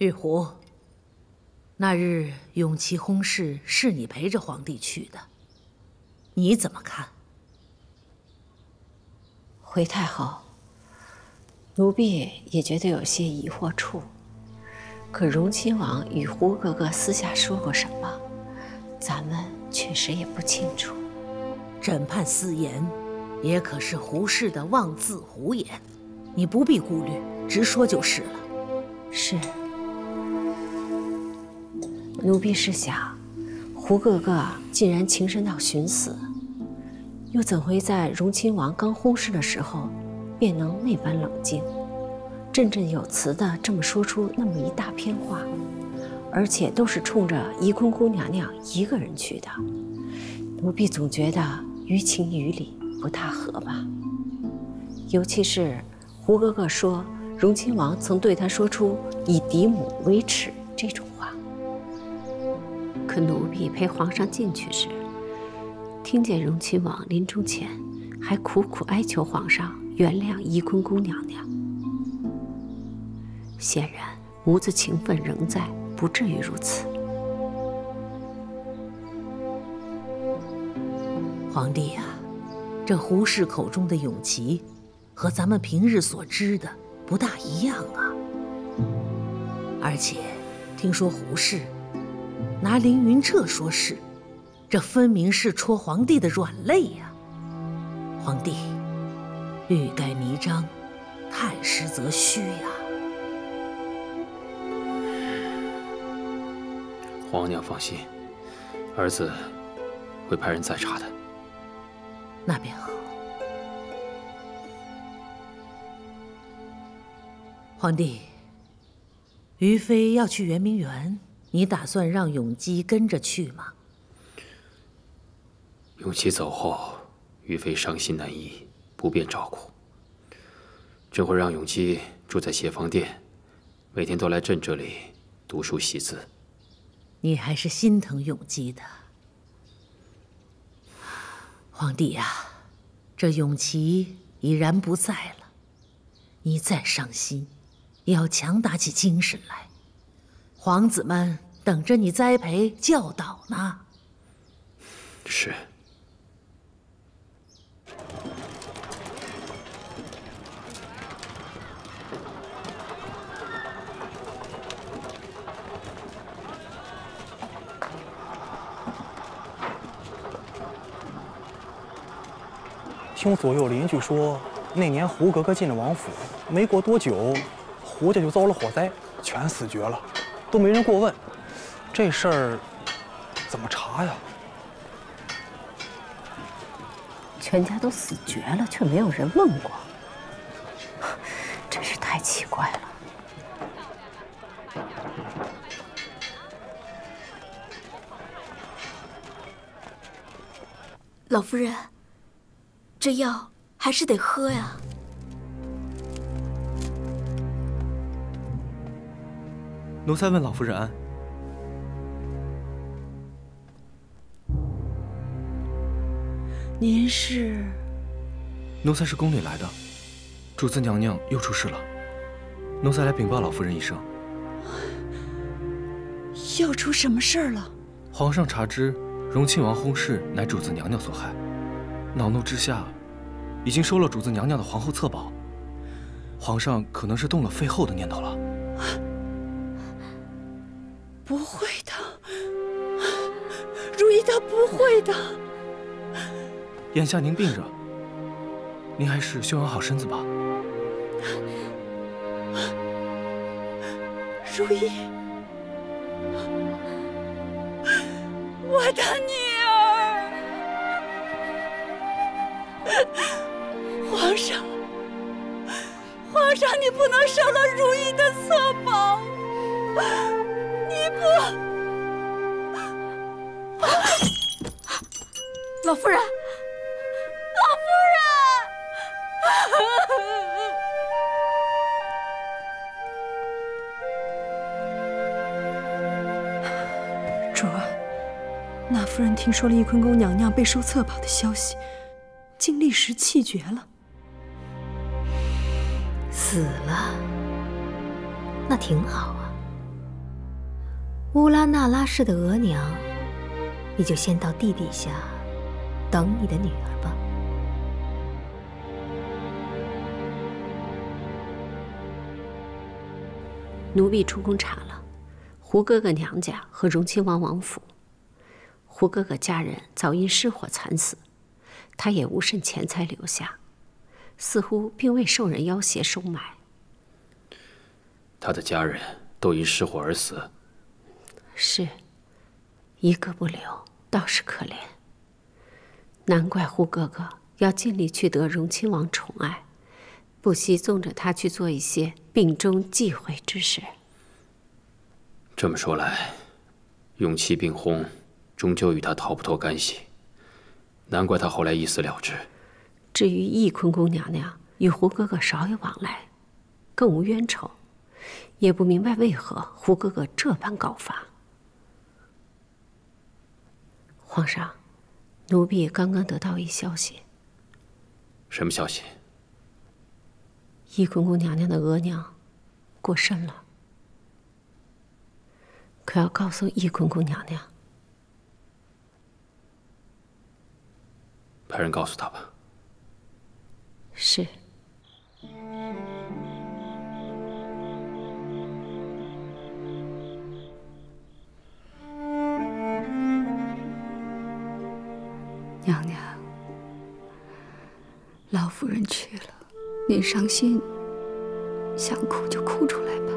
玉壶，那日永琪薨事是你陪着皇帝去的，你怎么看？回太后，奴婢也觉得有些疑惑处。可荣亲王与胡哥哥私下说过什么，咱们确实也不清楚。枕畔私言，也可是胡氏的妄自胡言，你不必顾虑，直说就是了。是。奴婢是想，胡哥哥既然情深到寻死，又怎会在荣亲王刚薨逝的时候，便能那般冷静，振振有词的这么说出那么一大篇话，而且都是冲着怡坤姑娘娘一个人去的？奴婢总觉得于情于理不大合吧。尤其是胡哥哥说荣亲王曾对他说出以嫡母为耻这种。可奴婢陪皇上进去时，听见荣亲王临终前还苦苦哀求皇上原谅宜坤宫娘娘。显然母子情分仍在，不至于如此。皇帝呀，这胡氏口中的永琪，和咱们平日所知的不大一样啊。而且，听说胡氏。拿凌云彻说事，这分明是戳皇帝的软肋呀！皇帝，欲盖弥彰，太师则虚呀！皇娘放心，儿子会派人再查的。那便好。皇帝，于妃要去圆明园。你打算让永基跟着去吗？永琪走后，玉妃伤心难抑，不便照顾。朕会让永基住在协芳殿，每天都来朕这里读书习字。你还是心疼永基的，皇帝呀，这永琪已然不在了，你再伤心，也要强打起精神来。皇子们等着你栽培教导呢。是。听左右邻居说，那年胡格格进了王府，没过多久，胡家就遭了火灾，全死绝了。都没人过问，这事儿怎么查呀？全家都死绝了，却没有人问过，真是太奇怪了。老夫人，这药还是得喝呀。奴才问老夫人安。您是？奴才是宫里来的，主子娘娘又出事了，奴才来禀报老夫人一声。又出什么事儿了？皇上查知荣亲王薨事乃主子娘娘所害，恼怒之下，已经收了主子娘娘的皇后册宝。皇上可能是动了废后的念头了。不会的，如意她不会的。眼下您病着，您还是休养好身子吧。如意，我的女儿，皇上，皇上，你不能收了如意的册宝。老夫人，老夫人，主儿，那夫人听说了翊坤宫娘娘被收册宝的消息，竟立时气绝了。死了，那挺好啊。乌拉那拉氏的额娘，你就先到地底下等你的女儿吧。奴婢出宫查了，胡哥哥娘家和荣亲王王府。胡哥哥家人早因失火惨死，他也无甚钱财留下，似乎并未受人要挟收买。他的家人都因失火而死。是，一个不留，倒是可怜。难怪胡哥哥要尽力去得荣亲王宠爱，不惜纵着他去做一些病中忌讳之事。这么说来，永琪病薨，终究与他逃不脱干系。难怪他后来一死了之。至于翊坤宫娘娘，与胡哥哥少有往来，更无冤仇，也不明白为何胡哥哥这般告发。皇上，奴婢刚刚得到一消息。什么消息？翊坤宫娘娘的额娘过身了，可要告诉翊坤宫娘娘。派人告诉她吧。是。您伤心，想哭就哭出来吧。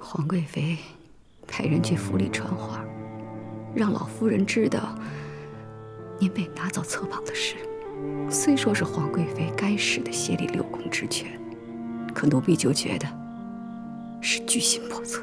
皇贵妃派人去府里传话，让老夫人知道您被拿走侧榜的事。虽说是皇贵妃该使的协理六宫之权，可奴婢就觉得是居心叵测。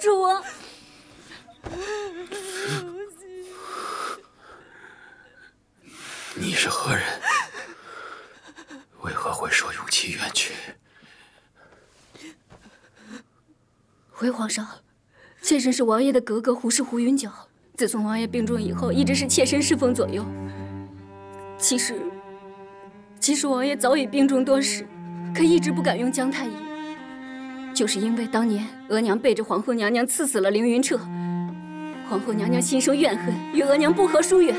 主啊！你是何人？为何会说永琪冤屈？回皇上，妾身是王爷的格格胡氏胡云九。自从王爷病重以后，一直是妾身侍奉左右。其实，其实王爷早已病重多时，可一直不敢用姜太医，就是因为当年额娘背着皇后娘娘刺死了凌云彻，皇后娘娘心生怨恨，与额娘不和疏远，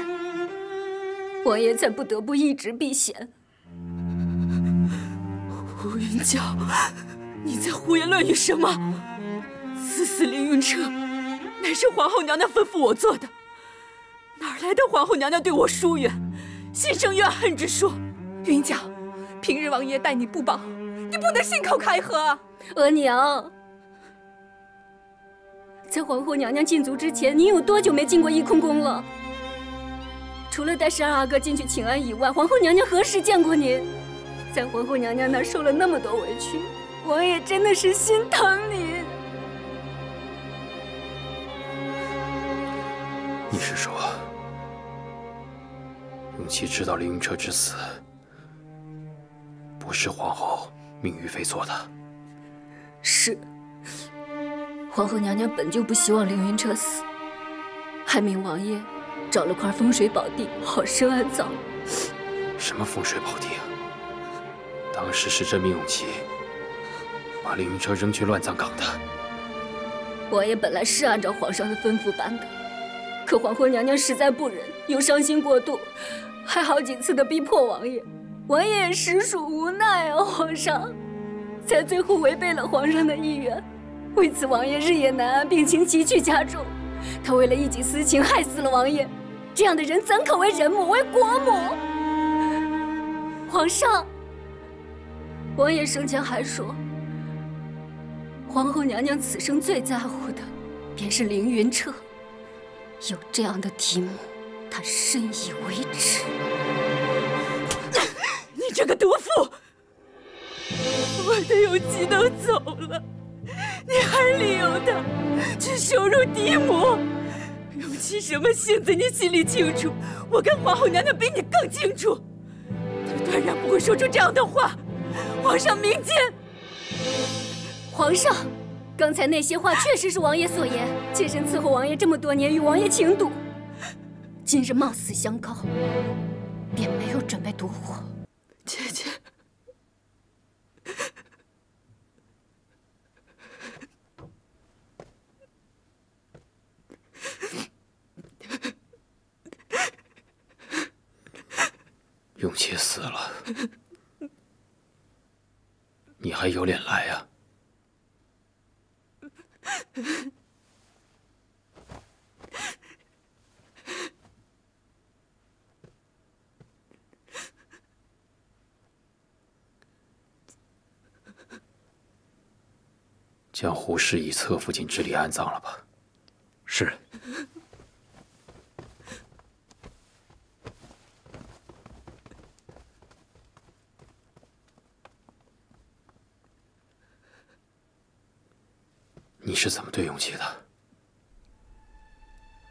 王爷才不得不一直避嫌。胡云娇，你在胡言乱语什么？刺死凌云彻，乃是皇后娘娘吩咐我做的。哪来的皇后娘娘对我疏远，心生怨恨之说？云娇，平日王爷待你不薄，你不能信口开河啊！额娘，在皇后娘娘禁足之前，您有多久没进过翊坤宫了？除了带十二阿哥进去请安以外，皇后娘娘何时见过您？在皇后娘娘那儿受了那么多委屈，王爷真的是心疼您。你是说，永琪知道凌云彻之死不是皇后命于妃做的？是。皇后娘娘本就不希望凌云彻死，还命王爷找了块风水宝地，好生安葬。什么风水宝地啊？当时是朕命永琪把凌云彻扔去乱葬岗的。王爷本来是按照皇上的吩咐办的，可皇后娘娘实在不忍，又伤心过度，还好几次的逼迫王爷，王爷也实属无奈啊！皇上，才最后违背了皇上的意愿。为此，王爷日夜难安，病情急剧加重。他为了一己私情，害死了王爷。这样的人怎可为人母，为国母？皇上，王爷生前还说，皇后娘娘此生最在乎的，便是凌云彻。有这样的题目，他深以为耻。这个毒妇！我的永琪都走了。你还理由的去羞辱嫡母？永琪什么性子，你心里清楚。我跟皇后娘娘比你更清楚。她断然不会说出这样的话。皇上明鉴。皇上，刚才那些话确实是王爷所言。妾身伺候王爷这么多年，与王爷情笃。今日冒死相告，便没有准备毒火。姐姐。永琪死了，你还有脸来呀？将胡氏以侧福晋之礼安葬了吧。是。你是怎么对永琪的？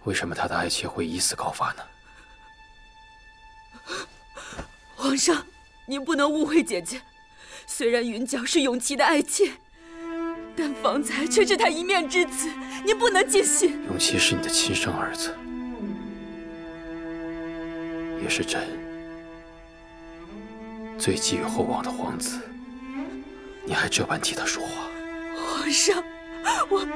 为什么他的爱妾会以死告发呢？皇上，您不能误会姐姐。虽然云娇是永琪的爱妾，但方才却是他一面之词，您不能尽信。永琪是你的亲生儿子，也是朕最寄予厚望的皇子，你还这般替他说话？皇上。我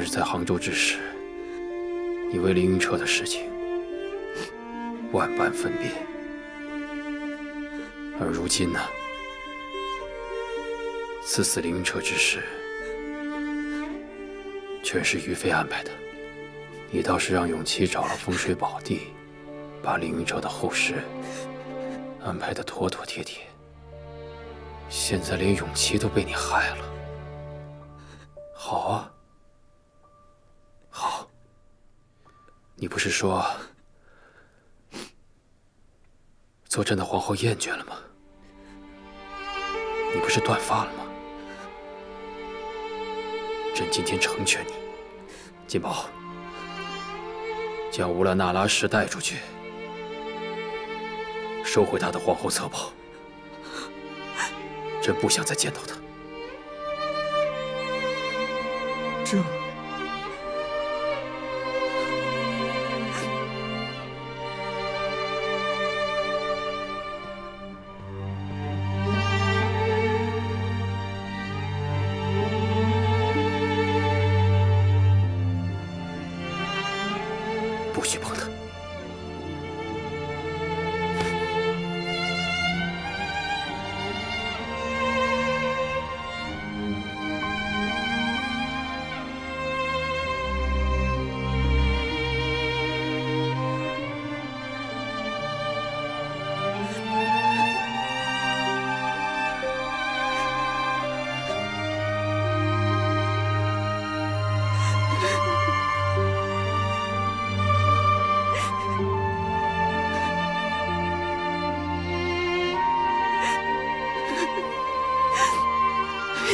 日在杭州之时，你为凌云彻的事情万般分辨，而如今呢，赐死凌云彻之事。全是于飞安排的，你倒是让永琪找了风水宝地，把凌云彻的后事安排的妥妥帖帖。现在连永琪都被你害了，好啊，好。你不是说做朕的皇后厌倦了吗？你不是断发了吗？朕今天成全你。金宝，将乌拉那拉氏带出去，收回他的皇后册宝。朕不想再见到他。这。不许碰他！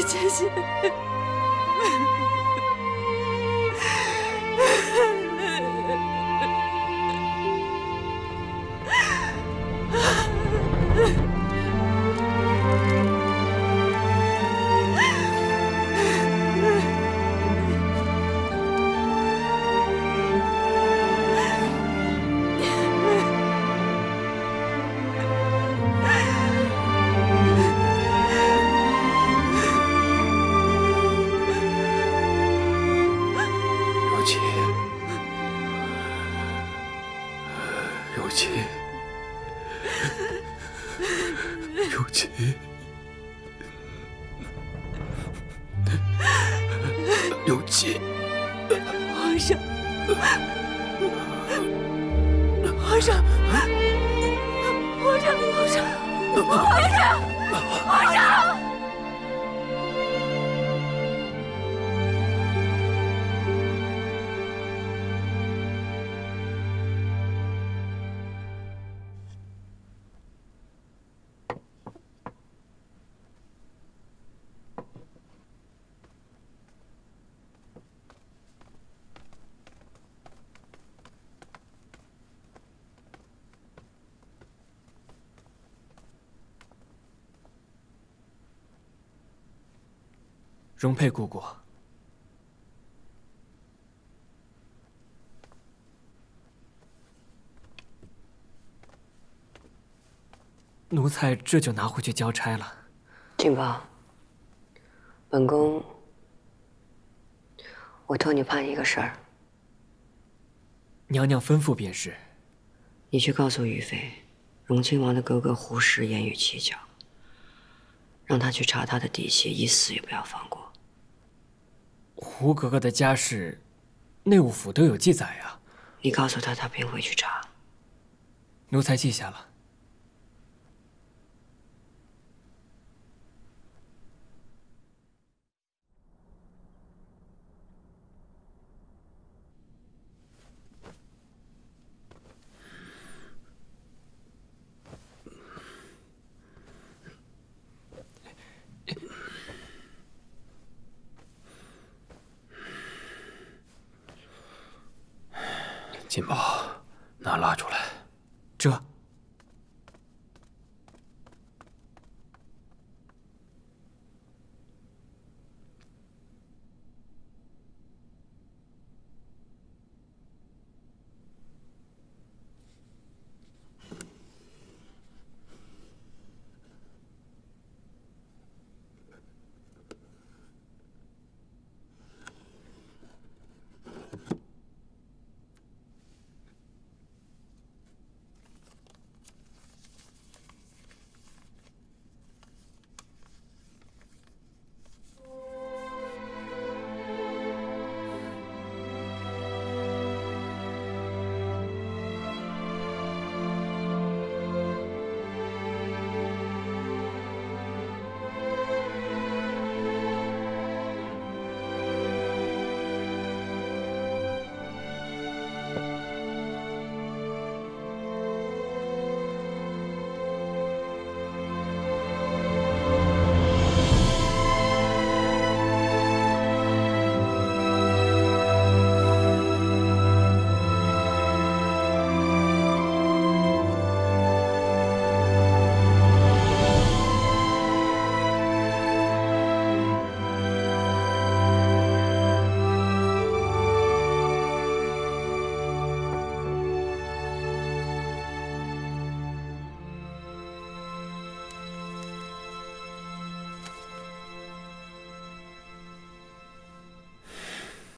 谢谢。永琪，永琪，皇上，皇上，皇上，皇上，皇上，皇上！容佩姑姑，奴才这就拿回去交差了。俊宝，本宫，我托你办一个事儿，娘娘吩咐便是。你去告诉于妃，荣亲王的哥哥胡氏言语蹊跷，让他去查他的底细，一死也不要放过。胡格格的家事，内务府都有记载啊。你告诉他，他便会去查。奴才记下了。金宝，拿蜡烛来。